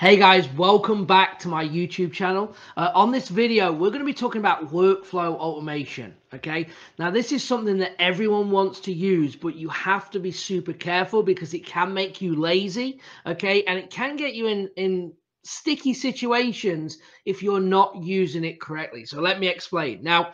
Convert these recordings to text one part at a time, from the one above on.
Hey guys, welcome back to my YouTube channel. Uh, on this video, we're going to be talking about workflow automation. Okay, now this is something that everyone wants to use, but you have to be super careful because it can make you lazy. Okay, and it can get you in in sticky situations if you're not using it correctly. So let me explain. Now,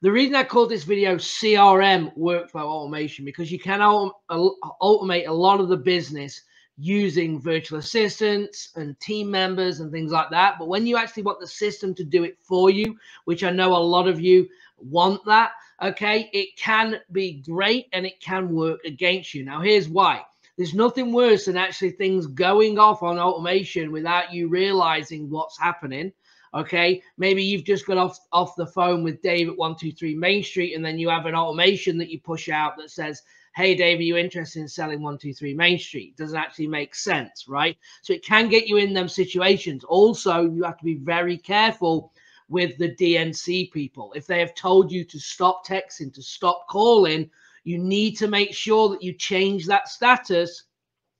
the reason I called this video CRM workflow automation because you can automate a lot of the business using virtual assistants and team members and things like that. But when you actually want the system to do it for you, which I know a lot of you want that, okay, it can be great and it can work against you. Now, here's why. There's nothing worse than actually things going off on automation without you realizing what's happening. Okay, maybe you've just got off off the phone with Dave at 123 Main Street, and then you have an automation that you push out that says, hey, Dave, are you interested in selling 123 Main Street? Doesn't actually make sense, right? So it can get you in them situations. Also, you have to be very careful with the DNC people. If they have told you to stop texting, to stop calling, you need to make sure that you change that status.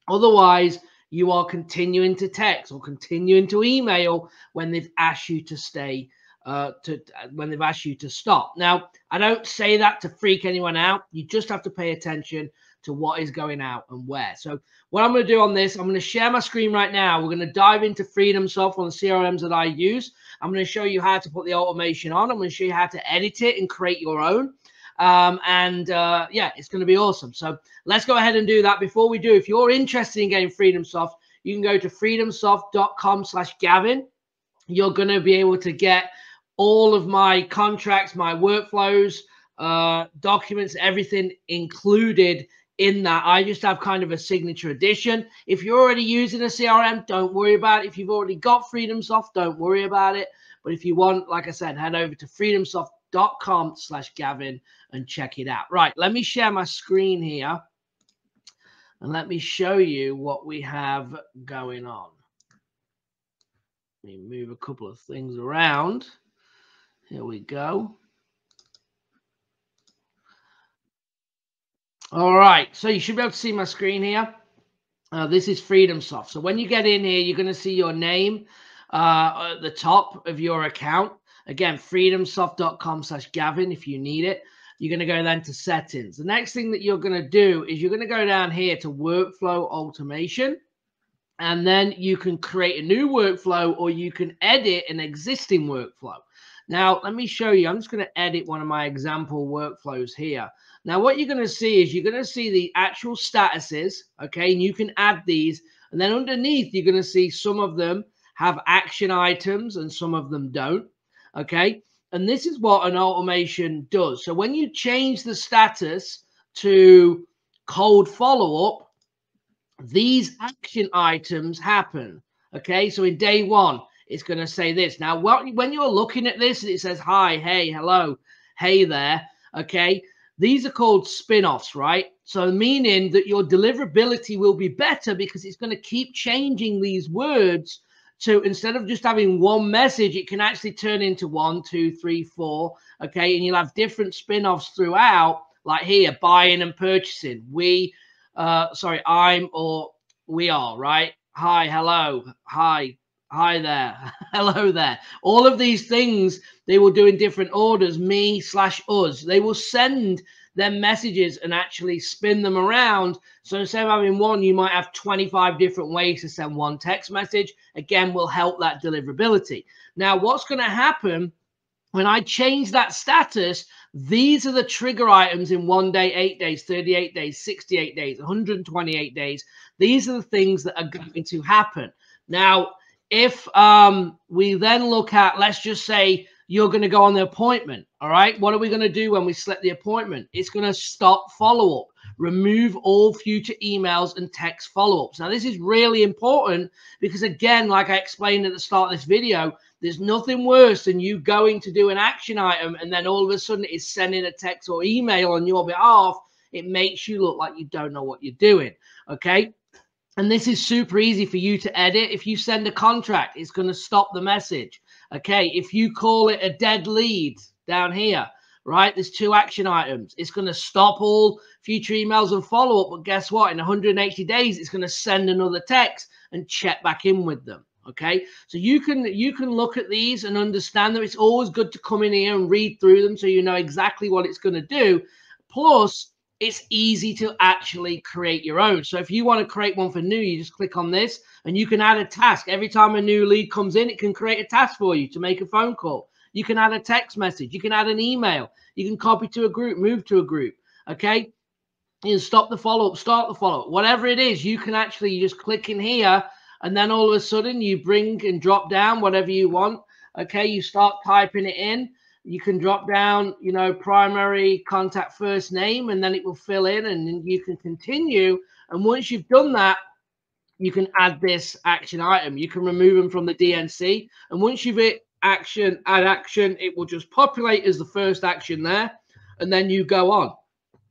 Otherwise, you are continuing to text or continuing to email when they've asked you to stay uh, to when they've asked you to stop. Now, I don't say that to freak anyone out. You just have to pay attention to what is going out and where. So, what I'm going to do on this, I'm going to share my screen right now. We're going to dive into Freedom FreedomSoft on the CRMs that I use. I'm going to show you how to put the automation on. I'm going to show you how to edit it and create your own. Um, and uh, yeah, it's going to be awesome. So let's go ahead and do that. Before we do, if you're interested in getting FreedomSoft, you can go to freedomsoft.com slash Gavin. You're going to be able to get all of my contracts, my workflows, uh, documents, everything included in that. I just have kind of a signature edition. If you're already using a CRM, don't worry about it. If you've already got FreedomSoft, don't worry about it. But if you want, like I said, head over to freedomsoft.com slash Gavin and check it out. Right, let me share my screen here and let me show you what we have going on. Let me move a couple of things around. Here we go. All right, so you should be able to see my screen here. Uh, this is FreedomSoft. So when you get in here, you're going to see your name uh, at the top of your account. Again, freedomsoft.com slash Gavin if you need it. You're going to go then to settings. The next thing that you're going to do is you're going to go down here to workflow automation. And then you can create a new workflow or you can edit an existing workflow. Now, let me show you. I'm just going to edit one of my example workflows here. Now, what you're going to see is you're going to see the actual statuses, okay? And you can add these. And then underneath, you're going to see some of them have action items and some of them don't, okay? And this is what an automation does. So when you change the status to cold follow-up, these action items happen, okay? So in day one, it's going to say this. Now, when you're looking at this, it says, hi, hey, hello, hey there. Okay. These are called spin offs, right? So, meaning that your deliverability will be better because it's going to keep changing these words. So, instead of just having one message, it can actually turn into one, two, three, four. Okay. And you'll have different spin offs throughout, like here, buying and purchasing. We, uh, sorry, I'm or we are, right? Hi, hello, hi, Hi there. Hello there. All of these things they will do in different orders, me slash us. They will send their messages and actually spin them around. So instead of having one, you might have 25 different ways to send one text message. Again, will help that deliverability. Now, what's going to happen when I change that status? These are the trigger items in one day, eight days, 38 days, 68 days, 128 days. These are the things that are going to happen. Now, if um, we then look at, let's just say you're going to go on the appointment. All right. What are we going to do when we select the appointment? It's going to stop follow up, remove all future emails and text follow ups. Now, this is really important because, again, like I explained at the start of this video, there's nothing worse than you going to do an action item and then all of a sudden it's sending a text or email on your behalf. It makes you look like you don't know what you're doing. Okay. And this is super easy for you to edit. If you send a contract, it's going to stop the message. Okay. If you call it a dead lead down here, right? There's two action items. It's going to stop all future emails and follow up. But guess what? In 180 days, it's going to send another text and check back in with them. Okay, so you can you can look at these and understand them. It's always good to come in here and read through them so you know exactly what it's going to do. Plus, it's easy to actually create your own. So if you want to create one for new, you just click on this and you can add a task. Every time a new lead comes in, it can create a task for you to make a phone call. You can add a text message. You can add an email. You can copy to a group, move to a group. Okay. You stop the follow up, start the follow up, whatever it is, you can actually just click in here and then all of a sudden you bring and drop down whatever you want. Okay. You start typing it in you can drop down, you know, primary contact first name, and then it will fill in and you can continue. And once you've done that, you can add this action item. You can remove them from the DNC. And once you've hit action, add action, it will just populate as the first action there. And then you go on.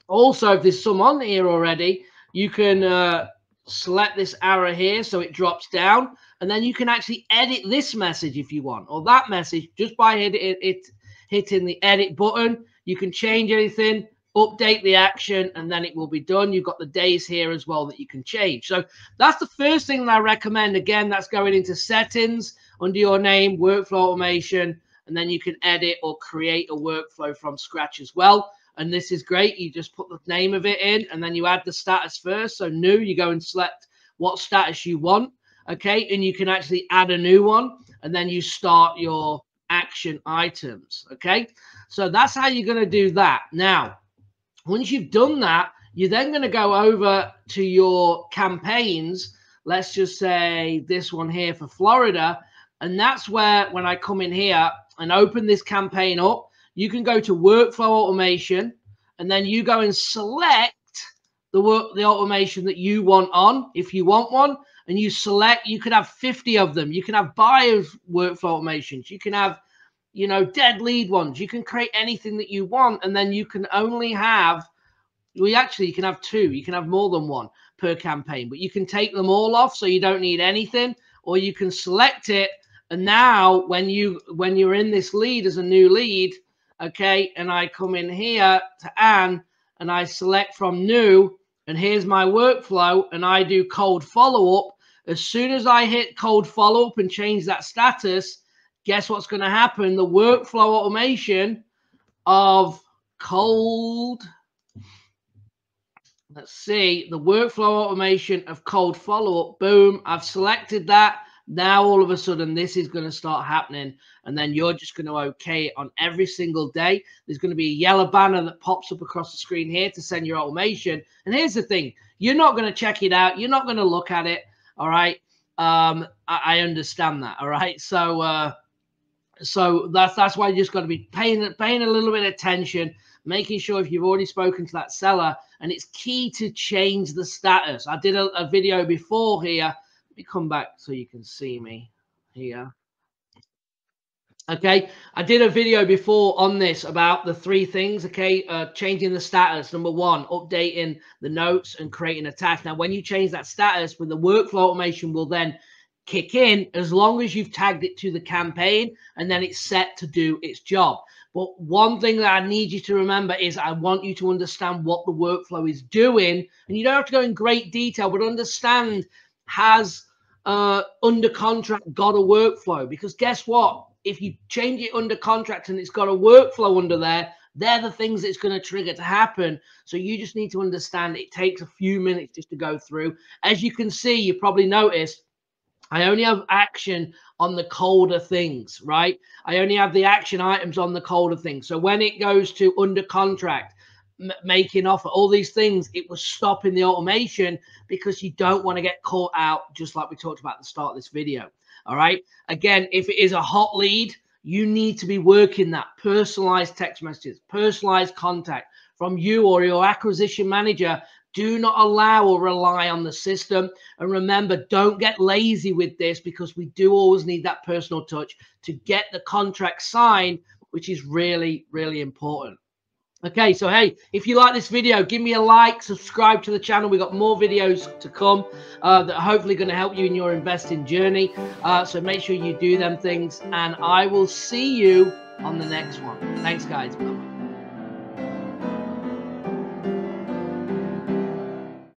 Also, if there's some on here already, you can uh, select this arrow here so it drops down. And then you can actually edit this message if you want, or that message just by hitting it, it hitting the edit button. You can change anything, update the action, and then it will be done. You've got the days here as well that you can change. So that's the first thing that I recommend. Again, that's going into settings under your name, workflow automation, and then you can edit or create a workflow from scratch as well. And this is great. You just put the name of it in and then you add the status first. So new, you go and select what status you want. Okay. And you can actually add a new one and then you start your action items. Okay. So that's how you're going to do that. Now, once you've done that, you're then going to go over to your campaigns. Let's just say this one here for Florida. And that's where, when I come in here and open this campaign up, you can go to workflow automation and then you go and select the work, the automation that you want on, if you want one and you select, you could have 50 of them. You can have buyers workflow automations. You can have, you know, dead lead ones. You can create anything that you want. And then you can only have, we actually, you can have two. You can have more than one per campaign, but you can take them all off. So you don't need anything or you can select it. And now when you, when you're in this lead as a new lead, okay, and I come in here to Anne and I select from new and here's my workflow and I do cold follow up as soon as I hit cold follow up and change that status, guess what's going to happen? The workflow automation of cold. Let's see the workflow automation of cold follow up. Boom. I've selected that. Now, all of a sudden, this is going to start happening. And then you're just going to okay it on every single day. There's going to be a yellow banner that pops up across the screen here to send your automation. And here's the thing you're not going to check it out, you're not going to look at it. All right. Um, I, I understand that. All right. So, uh, so that's that's why you just got to be paying paying a little bit of attention, making sure if you've already spoken to that seller, and it's key to change the status. I did a, a video before here. Let me come back so you can see me here. Okay, I did a video before on this about the three things. Okay, uh, changing the status. Number one, updating the notes and creating a task. Now, when you change that status, with the workflow automation will then kick in as long as you've tagged it to the campaign and then it's set to do its job. But one thing that I need you to remember is I want you to understand what the workflow is doing, and you don't have to go in great detail, but understand has uh, under contract got a workflow because guess what if you change it under contract and it's got a workflow under there, they're the things that's going to trigger to happen. So you just need to understand it takes a few minutes just to go through. As you can see, you probably noticed I only have action on the colder things, right? I only have the action items on the colder things. So when it goes to under contract, making offer, all these things, it was stopping the automation because you don't want to get caught out, just like we talked about at the start of this video. All right. Again, if it is a hot lead, you need to be working that personalized text messages, personalized contact from you or your acquisition manager. Do not allow or rely on the system. And remember, don't get lazy with this because we do always need that personal touch to get the contract signed, which is really, really important. Okay, so hey, if you like this video, give me a like, subscribe to the channel. We've got more videos to come uh, that are hopefully going to help you in your investing journey. Uh, so make sure you do them things, and I will see you on the next one. Thanks, guys. Bye.